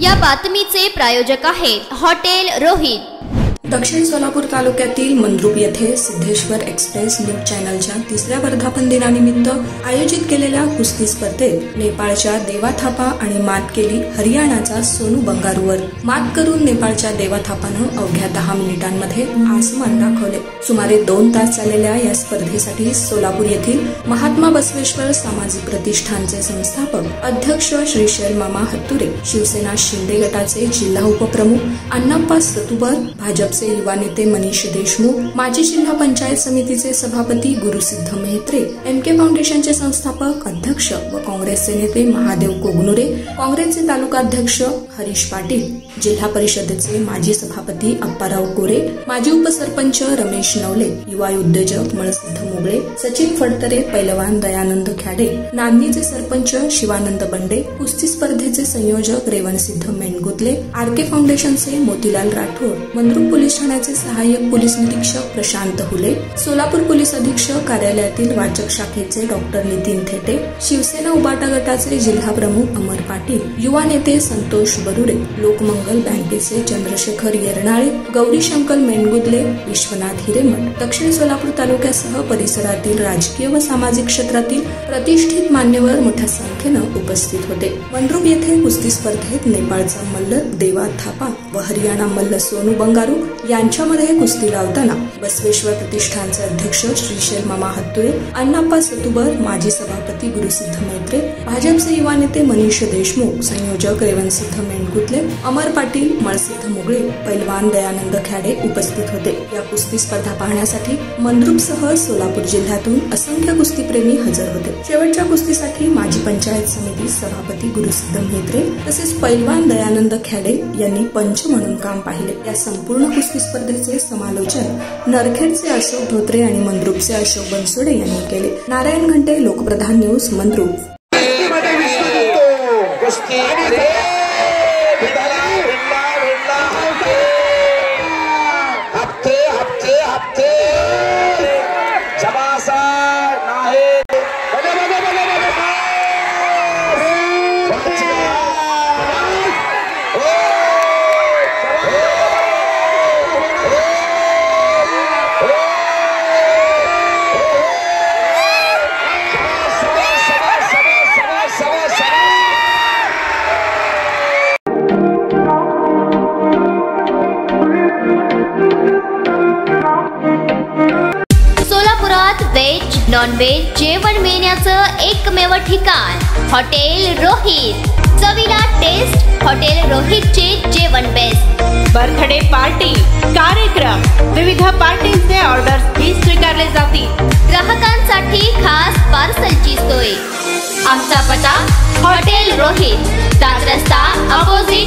या बातमीचे प्रायोजक आहेत हॉटेल रोहित. दक्षिण सोलापूर तालुक्यातील मंद्रुप येथे सिद्धेश्वर एक्सप्रेस न्यूज चॅनलच्या तिसऱ्या वर्धापन दिनानिमित्त आयोजित केलेल्या कुस्ती स्पर्धेत नेपाळच्या देवा थापा आणि मात केली हरियाणाचा सोनू बंगारूवर. मात करून नेपाळच्या देवा थापानं अवघ्या दहा मिनिटांमध्ये आसमान दाखवले. सुमारे दोन तास चाललेल्या या स्पर्धेसाठी सोलापूर येथील महात्मा बसवेश्वर सामाजिक प्रतिष्ठानचे संस्थापक अध्यक्ष श्री मामा हत्तुरे शिवसेना शिंदे गटाचे जिल्हा उपप्रमुख अण्णाप्पा सतुबर भाजप भाजपचे युवा नेते मनीष देशमुख माजी जिल्हा पंचायत समितीचे सभापती गुरुसिद्ध मेहत्रे एम के फाउंडेशनचे संस्थापक अध्यक्ष व काँग्रेसचे नेते महादेव कोगनुरे काँग्रेसचे तालुकाध्यक्ष हरीश पाटील जिल्हा परिषदेचे माजी सभापती अप्पाराव कोरे माजी उपसरपंच रमेश नवले युवा उद्योजक मळसिद्ध मोगळे सचिन फडतरे पैलवान दयानंद ख्याडे नांदीचे सरपंच शिवानंद बंडे कुस्ती स्पर्धेचे संयोजक रेवणसिद्ध मेणगुतले आर के फाउंडेशनचे मोतीलाल राठोड मंद्रुप पोलीस पोलीस ठाण्याचे सहाय्यक पोलीस निरीक्षक प्रशांत हुले सोलापूर पोलीस अधीक्षक कार्यालयातील वाचक शाखेचे डॉक्टर नितीन थेटे शिवसेना उबाटा गटाचे जिल्हा प्रमुख अमर पाटील युवा नेते संतोष बरुडे लोकमंगल बँकेचे चंद्रशेखर येरनाळे गौरी शंकर मेंढगुदले विश्वनाथ हिरेमठ दक्षिण सोलापूर तालुक्यासह परिसरातील राजकीय व सामाजिक क्षेत्रातील प्रतिष्ठित मान्यवर मोठ्या संख्येनं उपस्थित होते. वनरूप येथे कुस्ती स्पर्धेत नेपाळचा मल्ल देवा थापा व हरियाणा मल्ल सोनू बंगारू यांच्यामध्ये कुस्ती लावताना बसवेश्वर प्रतिष्ठानचे अध्यक्ष श्रीशैल मामा हत्तुरे अण्णाप्पा सतुबर माजी सभापती गुरुसिद्ध मैत्रे भाजपचे युवा नेते मनीष देशमुख संयोजक रेवणसिद्ध मेणकुतले अमर पाटील मळसिद्ध मुगळे पैलवान दयानंद ख्याडे उपस्थित होते. या कुस्ती स्पर्धा पाहण्यासाठी मंद्रुपसह सोलापूर जिल्ह्यातून असंख्य कुस्तीप्रेमी हजर होते. शेवटच्या कुस्तीसाठी माजी पंचायत समिती सभापती गुरुसिद्ध मेत्रे तसेच पैलवान दयानंद ख्याडे यांनी पंच म्हणून काम पाहिले. या संपूर्ण कुस्ती स्पर्धेचे समालोचन नरखेडचे अशोक धोत्रे आणि मंद्रुपचे अशोक बनसोडे यांनी केले. नारायण घंटे Lokpradhan news Mandrup. Non veg जेवण मिळण्याचं एकमेव ठिकाण हॉटेल रोहित. चवीला टेस्ट हॉटेल रोहितचे जेवण बेस्ट बर्थडे पार्टी कार्यक्रम. विविध पार्टीचे ऑर्डर ही स्वीकारले जातील. ग्राहकांसाठी खास पार्सलची सोय. आमचा पता हॉटेल रोहित. सात रस्ता अपोजिट.